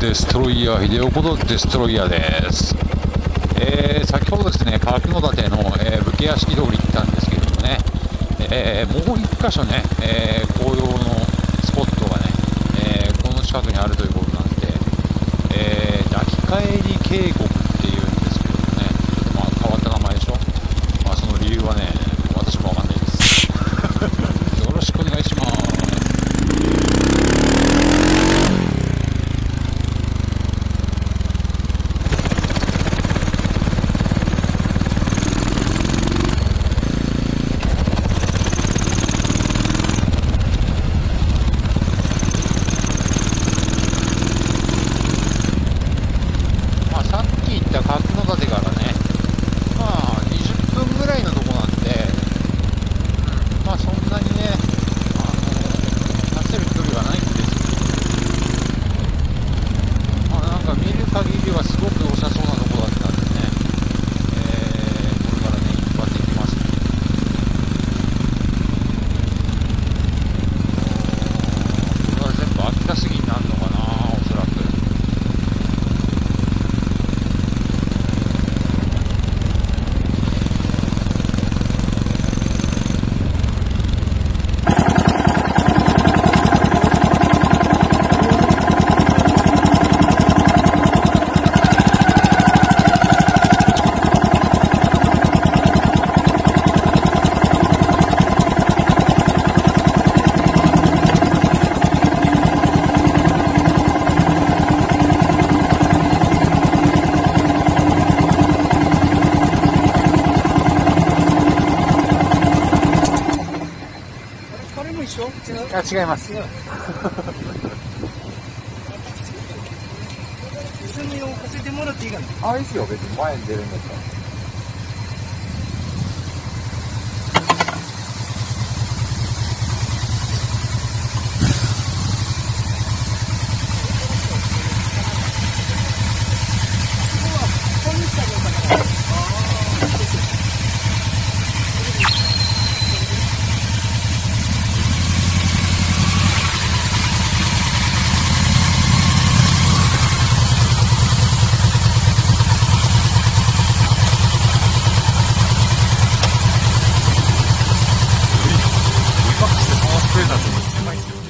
デストロイヤー、秀夫ことデストロイヤーです。えー、先ほどですね、川木野立の、えー武家屋敷通り行ったんですけどもね、えーもう一箇所ね、えー紅葉のスポットがね、えーこの近くにあるということなんで、えー、抱き返り渓谷っていうんですけどもね、ちょっとまあ変わった名前でしょ。まあその理由はね、私もわかんないです。よろしくお願いします。まあ、さっき言った角館からね、まあ、20分ぐらいのとこなんで、うん、まあ、そんなにね、あの、走る距離はないんですけど、まあ、なんか見る限りはすごく良さそうなとこだったんでね、えー、これからね、一発行きます。これは全部秋田杉になるのかな、おそらく。これもあ違います。一緒に置かせてもらっていいかな？あ、いいですよ、別に前に出るんだったら。Bye.